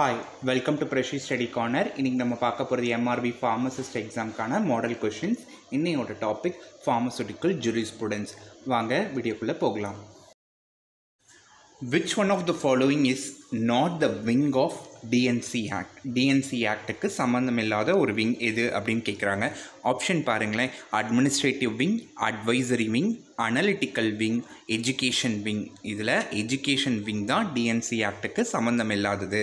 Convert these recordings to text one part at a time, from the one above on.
Hi welcome to Freshy study corner இன்றைக்கி நம்ம பார்க்க போகிறது எம்ஆர்பி ஃபார்மசிஸ்ட் எக்ஸாம்க்கான மாடல் கொஷின்ஸ் இன்னையோட டாபிக் ஃபார்மசூட்டிக்கல் ஜூரிஸ்புடன்ஸ் வாங்க வீடியோக்குள்ளே போகலாம். Which one of the following is not the wing of DNC act DNC ஆக்டுக்கு சம்மந்தம் இல்லாத ஒரு விங் எது அப்படின்னு கேட்குறாங்க ஆப்ஷன் பாருங்களேன். Administrative wing advisory wing analytical wing education wing இதில் எஜுகேஷன் விங் தான் டிஎன்சி ஆக்டுக்கு சம்மந்தம் இல்லாதது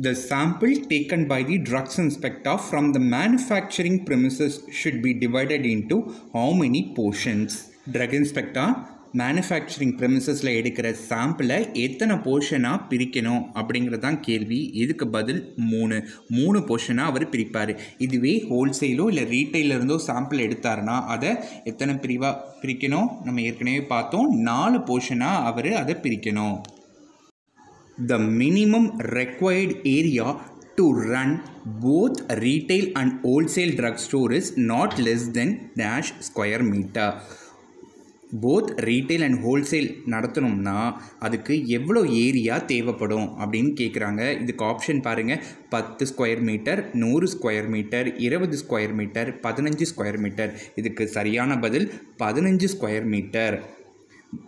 The sample taken by the drugs inspector from the manufacturing premises should be divided into how many portions? Drug inspector manufacturing ப்ரெமிசஸில் எடுக்கிற சாம்பிளை எத்தனை போர்ஷனாக பிரிக்கணும்? அப்படிங்கிறது தான் கேள்வி. இதுக்கு பதில் மூணு. மூணு போர்ஷனாக அவர் பிரிப்பார். இதுவே ஹோல்சேலோ இல்லை ரீட்டைலருந்தோ சாம்பிள் எடுத்தாருன்னா அதை எத்தனை பிரிவாக பிரிக்கணும்? நம்ம ஏற்கனவே பார்த்தோம். நாலு போர்ஷனாக அவர் அதை பிரிக்கணும். The minimum required area to run both retail and wholesale drugstore is not less than dash square meter. Both retail and wholesale நடத்தணும்னா அதுக்கு எவ்வளோ ஏரியா தேவைப்படும் அப்படின்னு கேட்குறாங்க இதுக்கு ஆப்ஷன் பாருங்கள் பத்து ஸ்கொயர் மீட்டர் நூறு ஸ்கொயர் மீட்டர் இருபது ஸ்கொயர் மீட்டர் பதினஞ்சு ஸ்கொயர் மீட்டர் இதுக்கு சரியான பதில் பதினஞ்சு ஸ்கொயர் மீட்டர்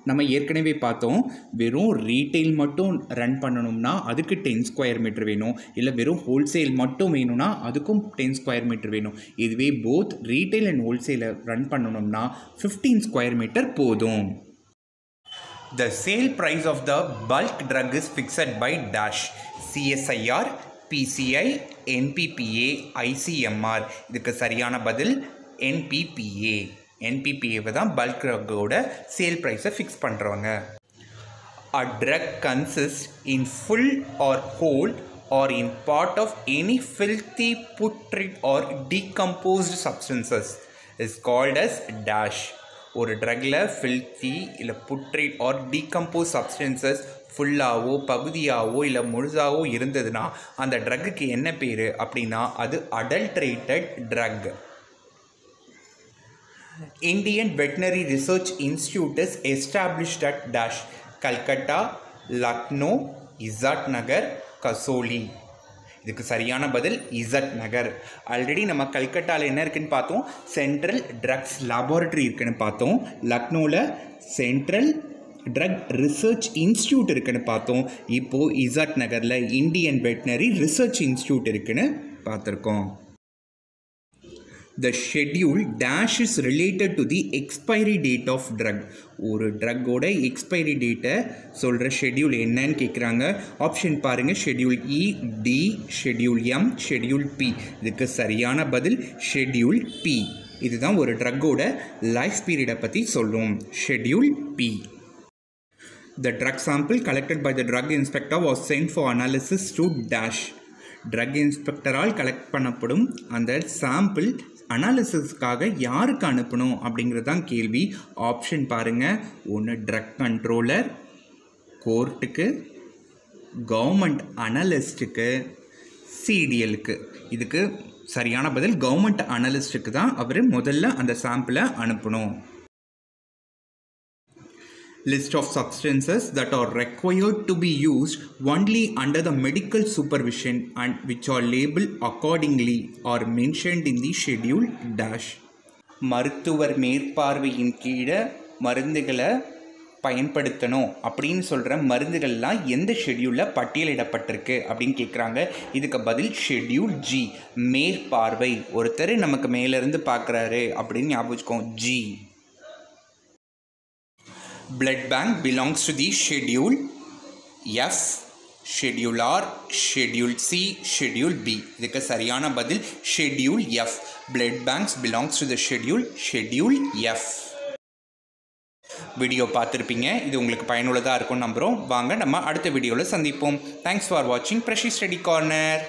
நம்ம ஏற்கனவே பார்த்தோம் வெறும் ரீட்டைல் மட்டும் ரன் பண்ணணும்னா அதுக்கு டென் ஸ்கொயர் மீட்டர் வேணும். இல்லை வெறும் ஹோல்சேல் மட்டும் வேணும்னா அதுக்கும் டென் ஸ்கொயர் மீட்டர் வேணும். இதுவே போத் ரீட்டைல் அண்ட் ஹோல்சேலை ரன் பண்ணணும்னா ஃபிஃப்டீன் ஸ்கொயர் மீட்டர் போதும். The sale price of the bulk drug is fixed by dash CSIR PCI NPPA ICMR இதுக்கு சரியான பதில் என்பிபிஏ என்பிபிஏவை தான் பல்க் ட்ரக்கோட சேல் ப்ரைஸை ஃபிக்ஸ் பண்ணுறவங்க a drug consist in full or whole or in part of any filthy putrid or decomposed substances is called as dash ஒரு ட்ரக்கில் ஃபில்தி இல்லை புட்ரிட் ஆர் டீகம்போஸ் சப்ஸ்டன்சஸ் ஃபுல்லாகவோ பகுதியாகவோ இல்லை முழுசாவோ இருந்ததுன்னா அந்த ட்ரக்குக்கு என்ன பேர் அப்படின்னா அது adulterated drug Indian Veterinary Research Institute is established at Dash, Calcutta, Lucknow, Izzat Nagar, Kasoli. இதுக்கு சரியான பதில் இசட் நகர் ஆல்ரெடி நம்ம கல்கட்டாவில் என்ன இருக்குன்னு பார்த்தோம்? சென்ட்ரல் ட்ரக்ஸ் லேபார்ட்ரி இருக்குன்னு பார்த்தோம். லக்னோவில் சென்ட்ரல் ட்ரக் ரிசர்ச் இன்ஸ்டியூட் இருக்குன்னு பார்த்தோம். இப்போது இசட் நகரில் இந்தியன் வெட்டினரி ரிசர்ச் இன்ஸ்டியூட் இருக்குன்னு பார்த்துருக்கோம். The schedule dash is related to the expiry date of drug ஒரு ட்ரக்கோட எக்ஸ்பைரி டேட்டை சொல்கிற ஷெட்யூல் என்னன்னு கேட்குறாங்க ஆப்ஷன் பாருங்கள் schedule E D schedule M schedule P இதுக்கு சரியான பதில் ஷெட்யூல் பி இதுதான் ஒரு ட்ரக்கோட லைஃப் பீரியடை பற்றி சொல்லும். Schedule P The drug sample collected by the drug inspector was sent for analysis to dash. Drug இன்ஸ்பெக்டரால் collect பண்ணப்படும் அந்த சாம்பிள் அனாலிசிஸ்க்காக யாருக்கு அனுப்பணும் அப்படிங்கிறது தான் கேள்வி ஆப்ஷன் பாருங்கள் ஒன்று ட்ரக் கண்ட்ரோலர் கோர்ட்டுக்கு கவர்மெண்ட் அனலிஸ்ட்டுக்கு சிடிஎலுக்கு இதுக்கு சரியான பதில் கவர்மெண்ட் அனலிஸ்ட்டுக்கு தான் அவர் முதல்ல அந்த சாம்பிளை அனுப்பணும். List of substances that are required to be used only under the medical supervision and which are labeled accordingly are mentioned in the schedule dash. மருத்துவர் மேற்பார்வையின் கீழே மருந்துகளை பயன்படுத்தணும் அப்படின்னு சொல்கிற மருந்துகள்லாம் எந்த ஷெட்யூலில் பட்டியலிடப்பட்டிருக்கு அப்படின்னு கேட்குறாங்க இதுக்கு பதில் ஷெட்யூல் ஜி மேற்பார்வை. ஒருத்தர் நமக்கு மேலேருந்து பார்க்குறாரு அப்படின்னு ஞாபகம் G blood bank belongs to the schedule F schedule R schedule C schedule P இதுக்கு சரியான பதில் schedule F blood banks belongs to the schedule schedule F video பார்த்துருப்பீங்க இது உங்களுக்கு பயனுள்ளதாக இருக்கும் நம்புகிறோம் வாங்க நம்ம அடுத்த வீடியோவில் சந்திப்போம் தேங்க்ஸ் ஃபார் வாட்சிங் ப்ரெஷி ஸ்டடி கார்னர்